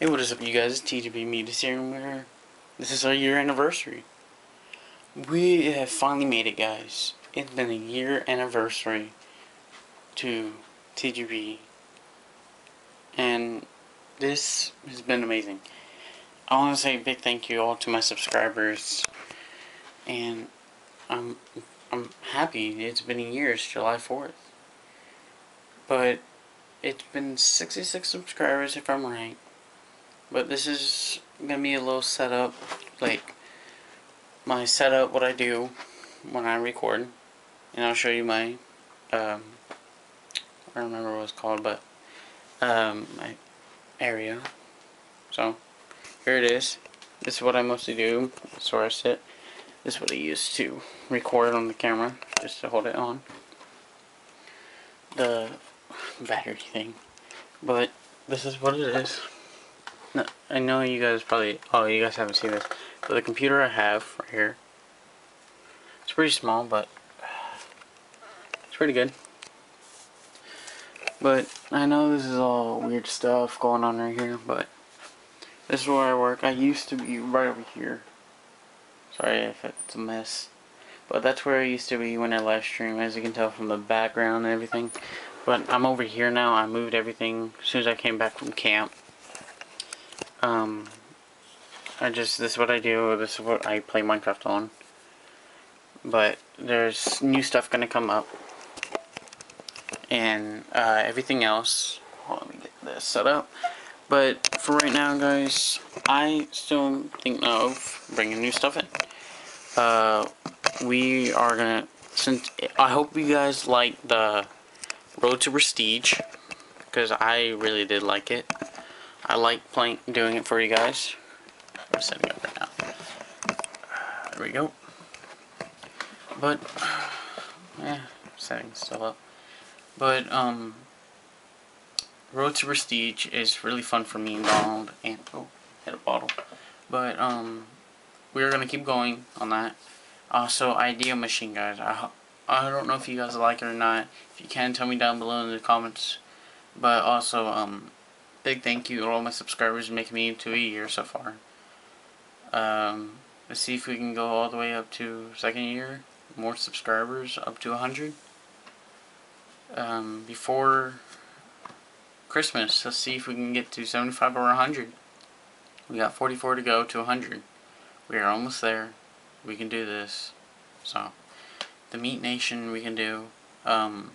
Hey, what is up, you guys? It's TGB Meatius here, and this is our year anniversary. We have finally made it, guys. It's been a year anniversary to TGB, and this has been amazing. I want to say a big thank you all to my subscribers, and I'm I'm happy. It's been a year. It's July fourth, but it's been 66 subscribers if I'm right. But this is gonna be a little setup, like my setup, what I do when I record, and I'll show you my, um, I don't remember what it's called, but um, my area. So here it is. This is what I mostly do. This is where I sit. This is what I use to record on the camera, just to hold it on. The battery thing, but this is what it is. I know you guys probably, oh, you guys haven't seen this, but the computer I have right here, it's pretty small, but it's pretty good. But I know this is all weird stuff going on right here, but this is where I work. I used to be right over here. Sorry if it's a mess. But that's where I used to be when I live stream, as you can tell from the background and everything. But I'm over here now. I moved everything as soon as I came back from camp. Um, I just, this is what I do, this is what I play Minecraft on. But there's new stuff gonna come up. And uh, everything else, well, let me get this set up. But for right now, guys, I still think of bringing new stuff in. Uh, we are gonna, since, I hope you guys like the Road to Prestige, because I really did like it. I like playing, doing it for you guys. I'm setting up right now. There we go. But, yeah, setting still up. But, um, Road to Prestige is really fun for me and Donald, and, oh, hit a bottle. But, um, we're gonna keep going on that. Also, Idea Machine, guys. I, I don't know if you guys like it or not. If you can, tell me down below in the comments. But also, um, big thank you to all my subscribers making me to a year so far. Um, let's see if we can go all the way up to second year. More subscribers, up to 100. Um, before Christmas, let's see if we can get to 75 or 100. We got 44 to go to 100. We are almost there. We can do this. So, the Meat Nation we can do. Um,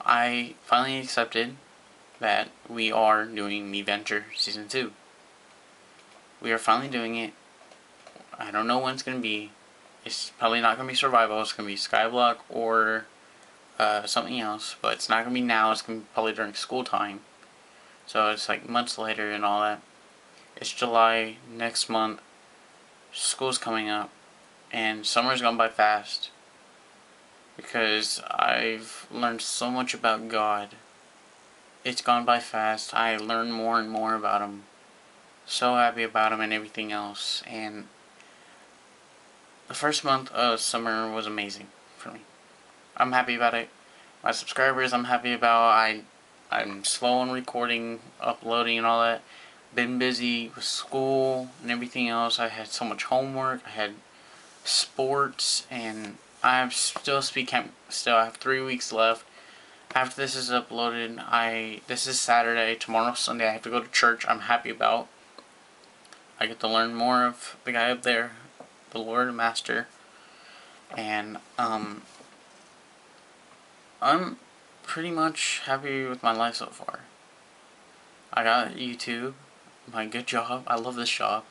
I finally accepted that we are doing Meat Venture Season 2. We are finally doing it. I don't know when it's going to be. It's probably not going to be Survival. It's going to be Skyblock or uh, something else. But it's not going to be now. It's going to be probably during school time. So it's like months later and all that. It's July next month. School's coming up. And summer's gone by fast. Because I've learned so much about God it's gone by fast. I learned more and more about him. So happy about him and everything else. And the first month of summer was amazing for me. I'm happy about it. My subscribers, I'm happy about. I, I'm slow on recording, uploading, and all that. Been busy with school and everything else. I had so much homework. I had sports, and I'm still speak. Still, I have three weeks left after this is uploaded, I this is Saturday, tomorrow Sunday, I have to go to church. I'm happy about. I get to learn more of the guy up there, the Lord Master, and um, I'm pretty much happy with my life so far. I got YouTube, my good job. I love this job.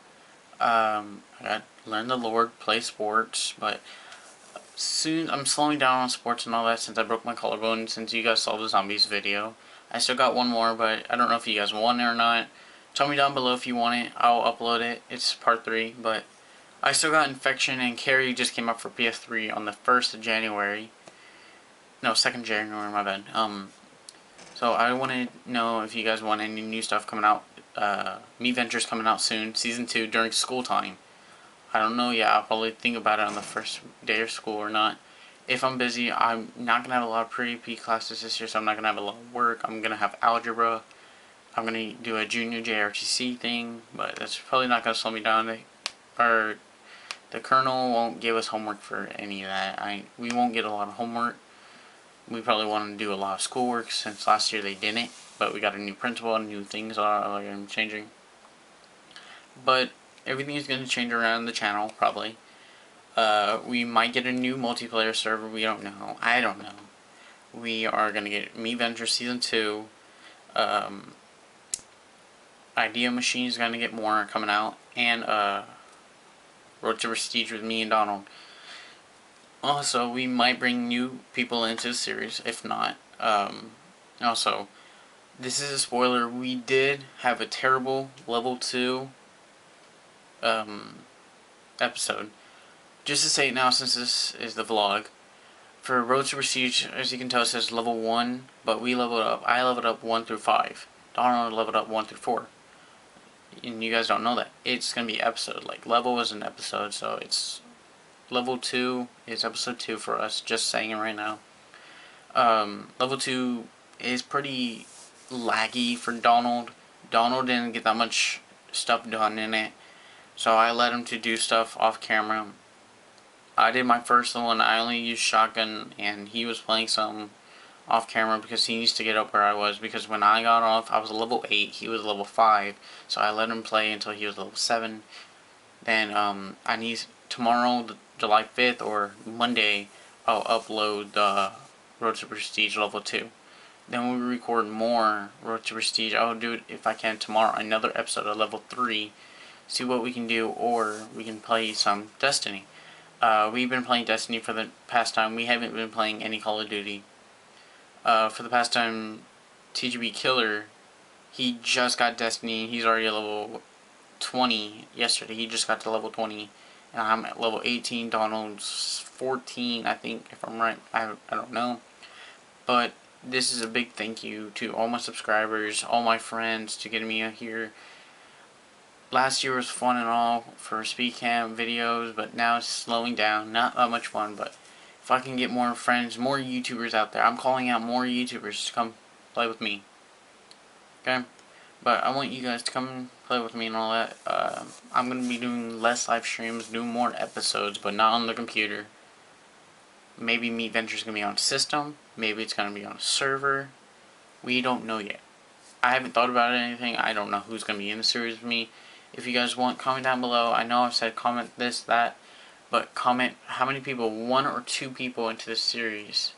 Um, I got learn the Lord, play sports, but soon I'm slowing down on sports and all that since I broke my collarbone since you guys saw the zombies video. I still got one more but I don't know if you guys want it or not. Tell me down below if you want it. I'll upload it. It's part 3 but I still got infection and Carrie just came up for PS3 on the 1st of January. No, 2nd January, my bad. Um, so I want to know if you guys want any new stuff coming out. Uh, Meat Ventures coming out soon, Season 2 during school time. I don't know yet. I'll probably think about it on the first day of school or not. If I'm busy, I'm not going to have a lot of pre-AP classes this year, so I'm not going to have a lot of work. I'm going to have algebra. I'm gonna do a junior JROTC thing, but that's probably not gonna slow me down. They, or the colonel won't give us homework for any of that. I we won't get a lot of homework. We probably want to do a lot of schoolwork since last year they didn't. But we got a new principal and new things are changing. But everything is going to change around the channel probably. Uh, we might get a new multiplayer server. We don't know. I don't know. We are going to get Meat Venture Season 2. Um, Idea Machine is going to get more coming out. And uh, Road to Prestige with me and Donald. Also, we might bring new people into the series. If not, um, also, this is a spoiler. We did have a terrible level 2 um, episode just to say now, since this is the vlog, for Road to Prestige, as you can tell, it says level 1, but we leveled up. I leveled up 1 through 5. Donald leveled up 1 through 4. And you guys don't know that. It's going to be episode. Like, level is an episode, so it's... Level 2 is episode 2 for us, just saying it right now. Um, level 2 is pretty laggy for Donald. Donald didn't get that much stuff done in it. So I let him to do stuff off camera I did my first one. I only used shotgun, and he was playing some off camera because he needs to get up where I was. Because when I got off, I was level 8, he was level 5. So I let him play until he was level 7. Then um, I need tomorrow, July 5th, or Monday, I'll upload the Road to Prestige level 2. Then we record more Road to Prestige. I'll do it if I can tomorrow, another episode of level 3. See what we can do, or we can play some Destiny. Uh, we've been playing Destiny for the past time. We haven't been playing any Call of Duty. Uh, for the past time, TGB Killer, he just got Destiny. He's already level 20 yesterday. He just got to level 20. And I'm at level 18. Donald's 14, I think, if I'm right. I, I don't know. But this is a big thank you to all my subscribers, all my friends, to getting me out here last year was fun and all for speed cam videos, but now it's slowing down. Not that much fun, but if I can get more friends, more YouTubers out there, I'm calling out more YouTubers to come play with me. Okay? But I want you guys to come play with me and all that. Uh, I'm going to be doing less live streams, doing more episodes, but not on the computer. Maybe Meat Venture's going to be on system. Maybe it's going to be on a server. We don't know yet. I haven't thought about anything. I don't know who's going to be in the series with me. If you guys want, comment down below. I know I've said comment this, that, but comment how many people, one or two people into this series.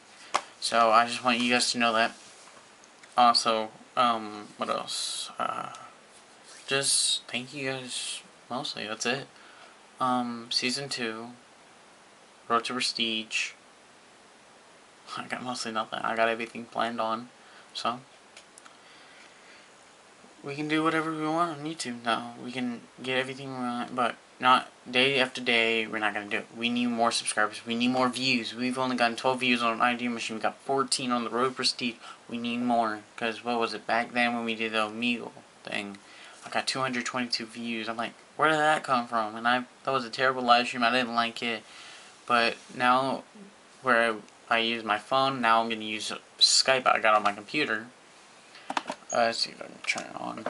So I just want you guys to know that. Also, um, what else? Uh, just thank you guys. Mostly, that's it. Um, season two. Road to Prestige. I got mostly nothing. I got everything planned on. So we can do whatever we want on YouTube now. We can get everything we want, but not day after day. We're not gonna do it. We need more subscribers. We need more views. We've only gotten 12 views on Idea Machine. We got 14 on the Road Prestige. We need more because what was it back then when we did the Omegle thing? I got 222 views. I'm like, where did that come from? And I that was a terrible live stream. I didn't like it, but now where I, I use my phone, now I'm gonna use Skype. I got on my computer uh, let's see if I can turn it on.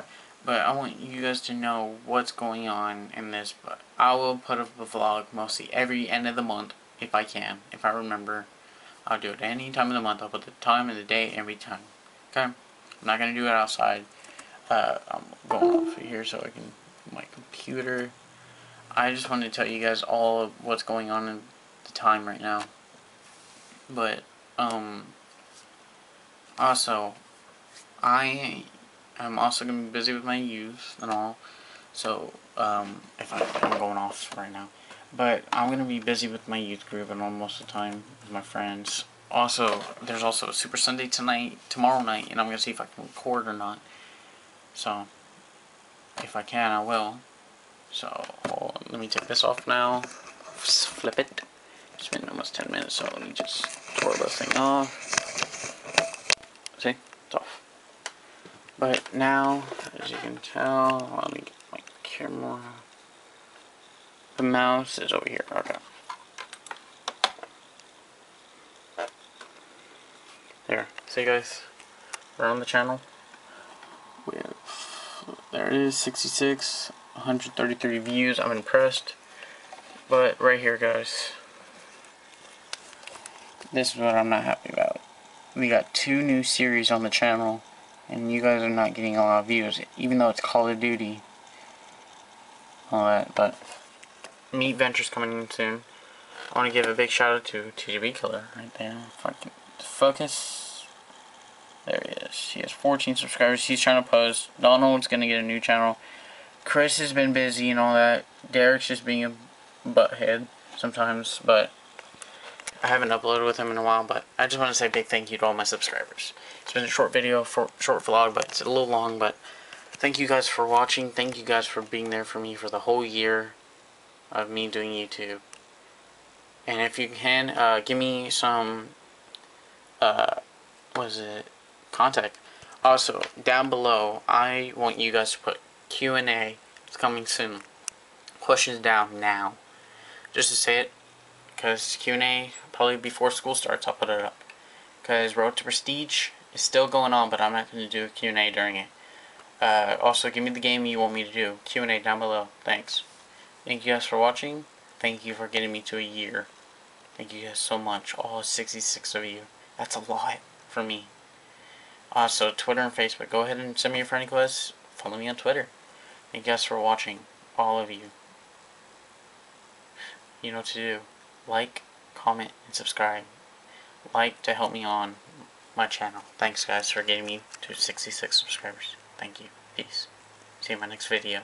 But I want you guys to know what's going on in this. But I will put up a vlog mostly every end of the month if I can. If I remember, I'll do it any time of the month. I'll put the time and the day every time. Okay? I'm not going to do it outside. Uh, I'm going off of here so I can my computer. I just wanted to tell you guys all of what's going on in the time right now. But, um, also, I am also going to be busy with my youth and all. So, um, if I, am going off right now. But I'm going to be busy with my youth group and all most of the time with my friends. Also, there's also a Super Sunday tonight, tomorrow night, and I'm going to see if I can record or not. So, if I can, I will. So, let me take this off now. Flip it. It's been almost 10 minutes, so let me just twirl this thing off. See? It's off. But now, as you can tell, let me get my camera. The mouse is over here. Okay. There. See guys, we're on the channel with there it is 66 133 views I'm impressed but right here guys this is what I'm not happy about we got two new series on the channel and you guys are not getting a lot of views even though it's Call of Duty. All that but Meat Ventures coming in soon. I want to give a big shout out to TGB Killer right there. Fucking focus. There he is. He has 14 subscribers. He's trying to post. Donald's gonna get a new channel. Chris has been busy and all that. Derek's just being a butthead sometimes but I haven't uploaded with him in a while, but I just want to say a big thank you to all my subscribers. It's been a short video, for, short vlog, but it's a little long, but thank you guys for watching. Thank you guys for being there for me for the whole year of me doing YouTube. And if you can, uh, give me some, uh, what is it, contact. Also, down below, I want you guys to put Q&A. It's coming soon. Questions down now. Just to say it, because Q&A probably before school starts I'll put it up. Because Road to Prestige is still going on but I'm not going to do a Q&A during it. Uh, also give me the game you want me to do. Q&A down below. Thanks. Thank you guys for watching. Thank you for getting me to a year. Thank you guys so much. All 66 of you. That's a lot for me. Also Twitter and Facebook. Go ahead and send me your friend requests. Follow me on Twitter. Thank you guys for watching. All of you. You know what to do like, comment, and subscribe. Like to help me on my channel. Thanks guys for getting me to 66 subscribers. Thank you. Peace. See you in my next video.